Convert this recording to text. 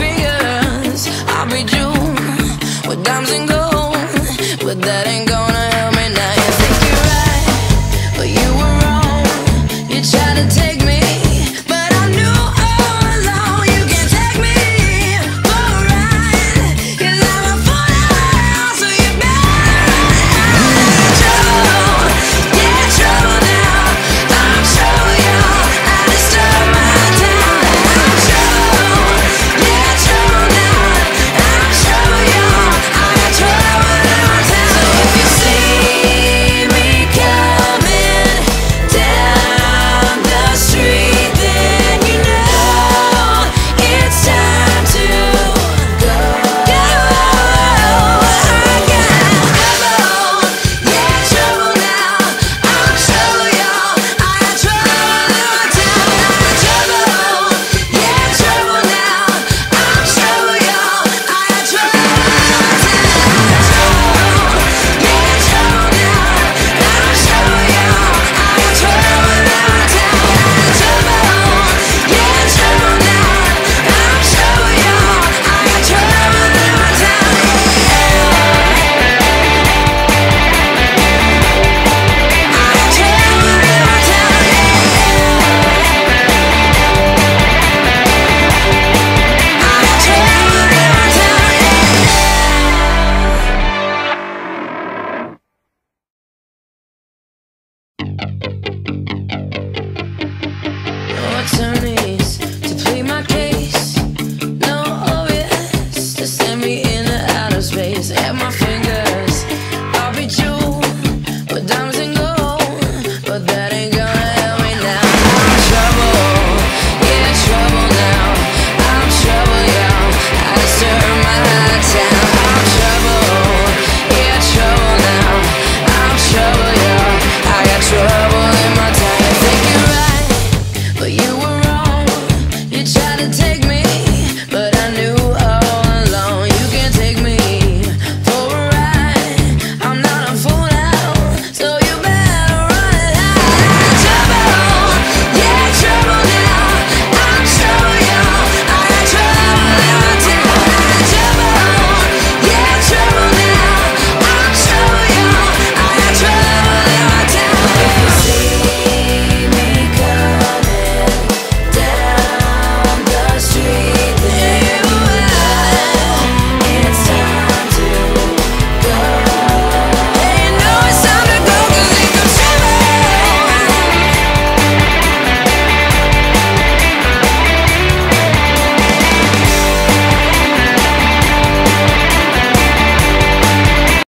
figures, I'll be you with diamonds and gold, but that ain't gonna help me now.